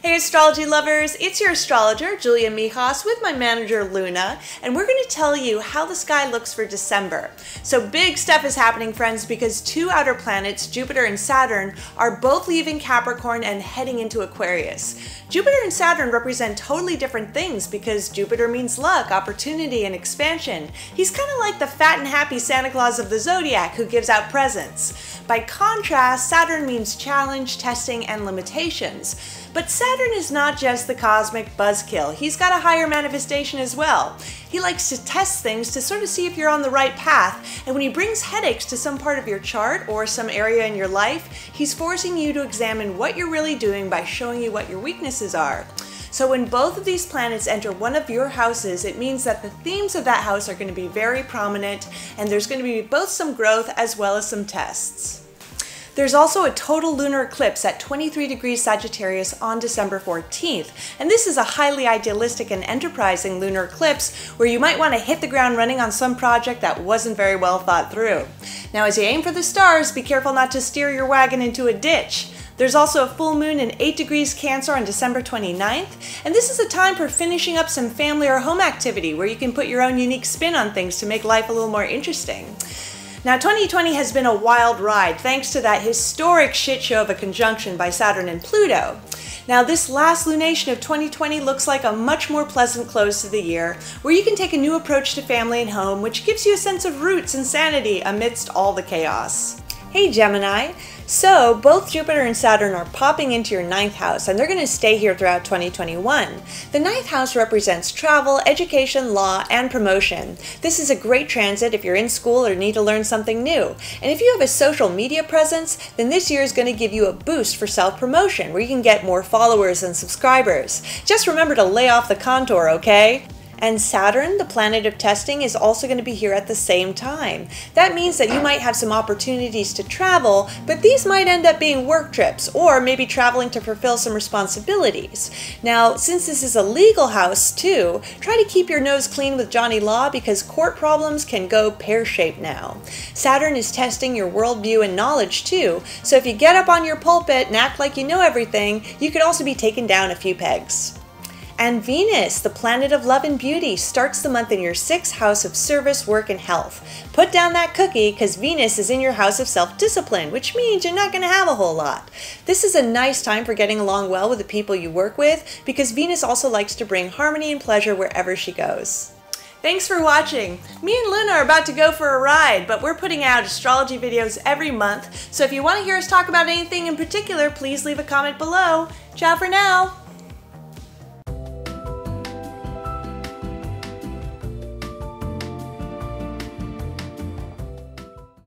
Hey astrology lovers, it's your astrologer Julia Mihas with my manager Luna, and we're going to tell you how the sky looks for December. So big stuff is happening friends because two outer planets, Jupiter and Saturn, are both leaving Capricorn and heading into Aquarius. Jupiter and Saturn represent totally different things because Jupiter means luck, opportunity, and expansion. He's kind of like the fat and happy Santa Claus of the zodiac who gives out presents. By contrast, Saturn means challenge, testing, and limitations. But Saturn is not just the cosmic buzzkill, he's got a higher manifestation as well. He likes to test things to sort of see if you're on the right path, and when he brings headaches to some part of your chart or some area in your life, he's forcing you to examine what you're really doing by showing you what your weaknesses are. So when both of these planets enter one of your houses, it means that the themes of that house are going to be very prominent, and there's going to be both some growth as well as some tests. There's also a total lunar eclipse at 23 degrees Sagittarius on December 14th, and this is a highly idealistic and enterprising lunar eclipse where you might want to hit the ground running on some project that wasn't very well thought through. Now, as you aim for the stars, be careful not to steer your wagon into a ditch. There's also a full moon in 8 degrees Cancer on December 29th, and this is a time for finishing up some family or home activity where you can put your own unique spin on things to make life a little more interesting. Now, 2020 has been a wild ride thanks to that historic shit show of a conjunction by Saturn and Pluto. Now, this last lunation of 2020 looks like a much more pleasant close to the year, where you can take a new approach to family and home, which gives you a sense of roots and sanity amidst all the chaos. Hey Gemini! So, both Jupiter and Saturn are popping into your ninth house, and they're going to stay here throughout 2021. The ninth house represents travel, education, law, and promotion. This is a great transit if you're in school or need to learn something new. And if you have a social media presence, then this year is going to give you a boost for self promotion, where you can get more followers and subscribers. Just remember to lay off the contour, okay? And Saturn, the planet of testing, is also going to be here at the same time. That means that you might have some opportunities to travel, but these might end up being work trips or maybe traveling to fulfill some responsibilities. Now, since this is a legal house too, try to keep your nose clean with Johnny Law because court problems can go pear shaped now. Saturn is testing your worldview and knowledge too, so if you get up on your pulpit and act like you know everything, you could also be taken down a few pegs. And Venus, the planet of love and beauty, starts the month in your sixth house of service, work, and health. Put down that cookie because Venus is in your house of self discipline, which means you're not going to have a whole lot. This is a nice time for getting along well with the people you work with because Venus also likes to bring harmony and pleasure wherever she goes. Thanks for watching. Me and Luna are about to go for a ride, but we're putting out astrology videos every month, so if you want to hear us talk about anything in particular, please leave a comment below. Ciao for now!